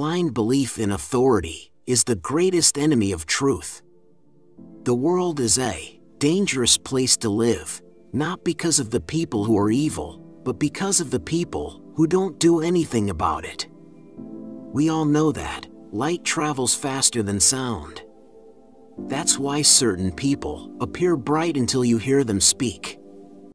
blind belief in authority is the greatest enemy of truth. The world is a dangerous place to live, not because of the people who are evil, but because of the people who don't do anything about it. We all know that light travels faster than sound. That's why certain people appear bright until you hear them speak.